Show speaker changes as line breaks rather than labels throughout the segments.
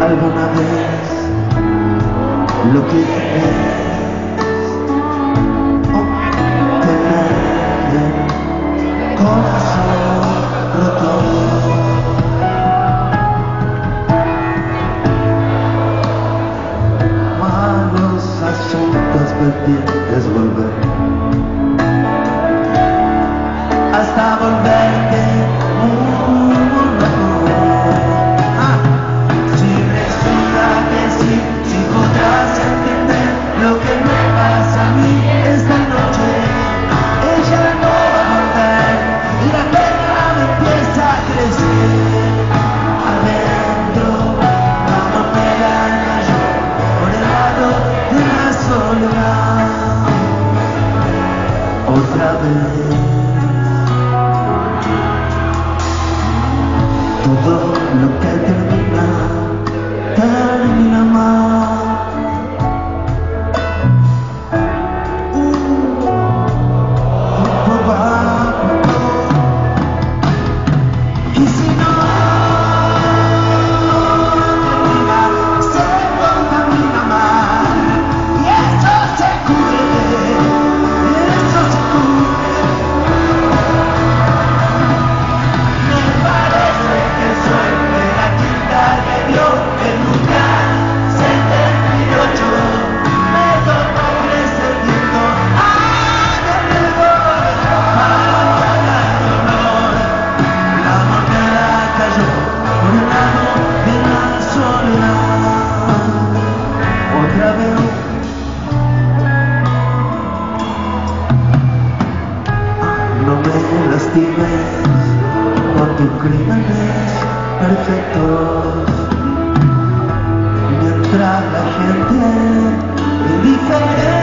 alguna vez lo que es. Oh, Obtener corazón roto. Malos asuntos pendientes volver. Hasta volver. otra. Todo lo que te crímenes, con tus crímenes perfectos. Mientras la gente indiferente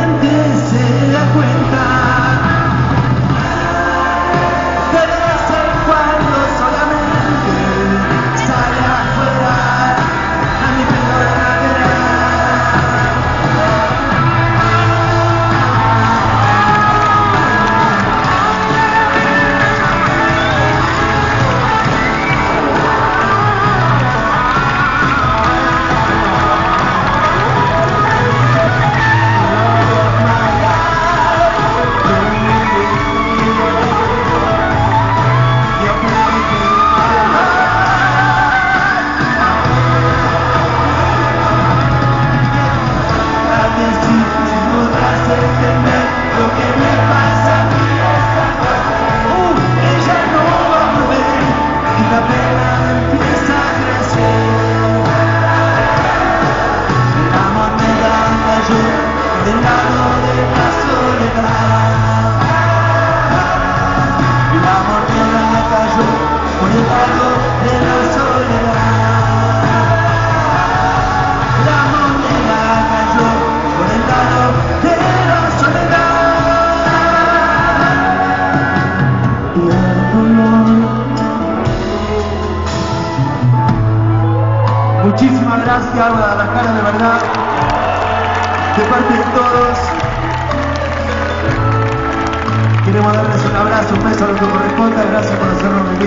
gracias Guadalajara, de verdad. De parte de todos. Queremos darles un abrazo, un beso a los que corresponda. Gracias por hacernos venir.